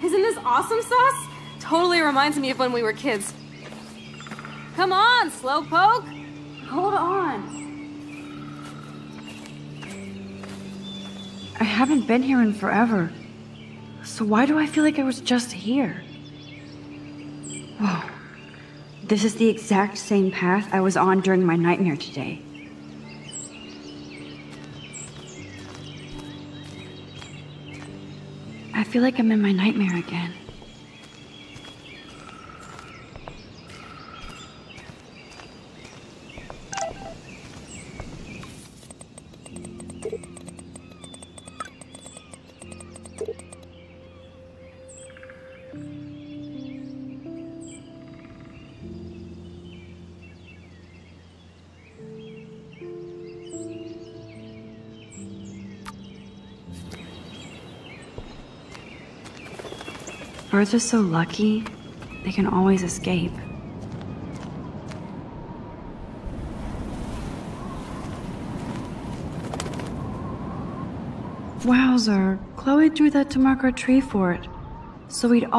this awesome sauce? Totally reminds me of when we were kids. Come on, Slowpoke! Hold on. I haven't been here in forever. So why do I feel like I was just here? Whoa. This is the exact same path I was on during my nightmare today. I feel like I'm in my nightmare again. Birds are so lucky, they can always escape. Wowzer, Chloe drew that to mark our tree fort, so we'd all